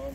um,